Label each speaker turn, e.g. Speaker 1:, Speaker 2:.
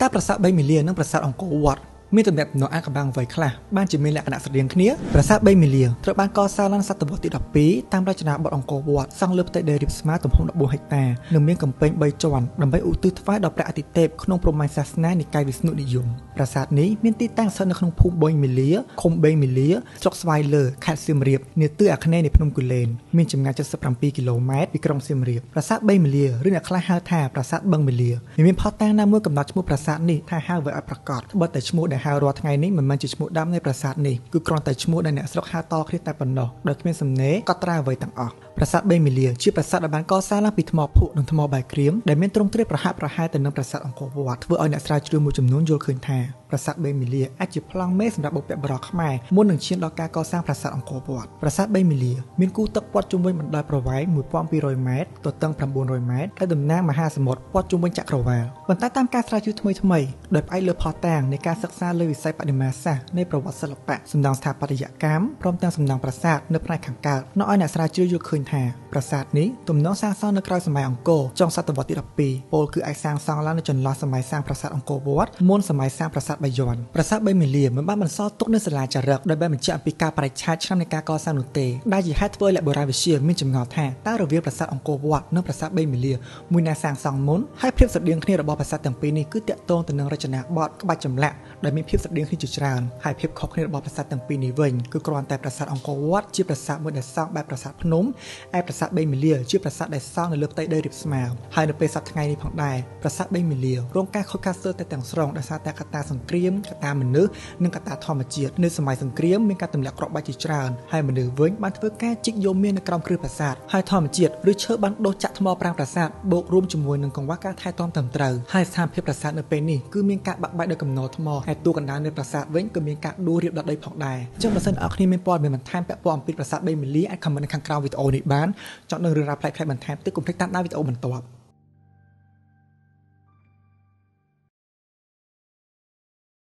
Speaker 1: តើប្រាសាទ3មីលានិងប្រាសាទអង្គរវត្ត មានទំនាក់ទំនងអាថ៌កំបាំងអ្វីខ្លះបានជាមានលក្ខណៈស្រដៀងគ្នាប្រាសាទ3មីលាត្រូវបានកសាងឡើងសតវត្សទី12តាមរចនាបថអង្គរវត្តសង់លើផ្ទៃដីរាបស្មើទំហំ14ហិកតានិងមានកំពែង3ជាន់ដើម្បីឧទ្ទិសថ្វាយដល់ព្រះអាទិទេពក្នុងព្រហ្មញ្ញសាសនានិកាយវិស្ណុនិយមប្រាសាទនេះមានទីតាំងស្ថិតនៅក្នុងភូមិបេងមីលាឃុំបេងមីលាស្រុកស្វាយលើខេត្តសៀមរាបនាទិសអាគ្នេយ៍នៃភ្នំគូលែនមានចម្ងាយ77គីឡូម៉ែត្រពីក្រុងសៀមរាបប្រាសាទបេងមីលាឬអ្នកខ្លះហៅថាប្រាសាទបឹងមីលាមានផុសតាំងណាមួយកំណត់ឈ្មោះប្រាសាទនេះថាហៅវាឲ្យប្រកបត្បិតតែឈ្មោះដែលហៅរាល់ថ្ងៃនេះមិនមែនជាឈ្មោះដើមនៃប្រាសាទនេះគឺគ្រាន់តែឈ្មោះដែលអ្នកស្រុកហៅតគ្នាតែប៉ុណ្ណោះដោយគ្មានសំណេរកត់ត្រាអ្វីទាំងអស់ ប្រាសាទបេមីលាជាប្រាសាទដែលបានកសាងឡើងពីថ្មភក់និងថ្មបាយក្រៀមដែលមានទ្រង់ទ្រាយប្រហាក់ប្រហែលទៅនឹងប្រាសាទអង្គរវត្តធ្វើឲ្យអ្នកស្រាវជ្រាវមួយចំនួនយល់ឃើញថាប្រាសាទបេមីលាអាចជាប្លង់មេសម្រាប់បុព្វបុរសខ្មែរមុននឹងឈានដល់ការកសាងប្រាសាទអង្គរវត្តប្រាសាទបេមីលាមានគូទឹកព័ទ្ធជុំវិញបណ្ដោយប្រវែង1200ម៉ែត្រទទឹង900ម៉ែត្រដែលតំណាងមហាសមុទ្រព័ទ្ធជុំវិញចក្រវាឡប៉ុន្តែតាមការស្រាវជ្រាវថ្មីថ្មីដោយផ្អែកលើផុសតាងនៃការសិក្សាលើវិស័យបដិមាសាស្ត្រនៃប្រវត្តិសិល្បៈសំណង់ស្ថាបត្យកម្មព្រមទាំងសំណង់ប្រាសាទនៅផ្នែកខាងកើតនៅឲ្យអ្នកស្រាវជ្រាវយល់ឃើញថា ប្រាសាទនេះទំនងសាងសង់នៅក្រោយសម័យអង្គរចុងសតវត្សទី12ពោលគឺអាចសាងសង់ឡើងនៅចន្លោះសម័យសាងប្រាសាទអង្គរវត្តមុនសម័យសាងប្រាសាទបាយ័នប្រាសាទ3មីលាមិនបានបន្សល់ទុកនៅសាលាចារឹកដោយបានបញ្ជាក់អំពីការបរិច្ឆេទឆ្នាំនៃការកសាងនោះទេដែលជាហេតុធ្វើឲ្យបុរាណវិទ្យាមានចម្ងល់ថាតើរវាងប្រាសាទអង្គរវត្តនិងប្រាសាទ3មីលាមួយណាសាងសង់មុនហើយភាពស្រដៀងគ្នារបស់ប្រាសាទទាំងពីរនេះគឺតាក់ទងទៅនឹងរចនាបថក្បាច់ចម្លាក់ដែលមានភាពស្រដៀងគ្នាជាច្រើនហើយភាពខុសគ្នារបស់ប្រាសាទទាំងពីរនេះវិញគឺគ្រាន់តែប្រាសាទអង្គរវត្តជាប្រាសាទមួយដែលសង់បែបប្រាសាទភ្នំឯប្រាសាទ3មីលាជាប្រាសាទដែលសង់នៅលើផ្ទៃដីរាបស្មើហើយនៅពេលសប្តាហ៍ថ្ងៃនេះផងដែរប្រាសាទ3មីលារងការខូចខាតស្ទើរតែទាំងស្រុងដោយសារតែកត្តាសង្គ្រាមកត្តាមនុស្សនិងកត្តាធម្មជាតិនៅសម័យសង្គ្រាមមានការទម្លាក់គ្រាប់បែកជាច្រើនហើយមនុស្សវិញបានធ្វើការជីកយកមាននៅក្រោមគ្រឹះប្រាសាទហើយធម្មជាតិឬឈើបានដុសចាក់ថ្មប្រាង្គប្រាសាទបូករួមជាមួយនឹងកង្វះការថែទាំត្រឹមត្រូវហើយស្ថានភាពប្រាសាទនៅពេលនេះគឺមានការបាក់បែកដោយកំណត់ថ្មហើយតួកណ្ដាលនៃប្រាសាទវិញក៏មានការដួលរៀបដុតដីផងដែរអញ្ចឹងបើសិនអ្នកគ្នាមានព័ត៌មានបន្ថែមពាក់ព័ន្ធអំពីប្រាសាទ3មីលីអាចខមមិននៅខាងក្រោមវីដេអូនេះបានចង់ដឹងរឿងរ៉ាវប្លែកៗបន្ថែមទៀតកុំភ្លេចតាមដានវីដេអូបន្ទាប់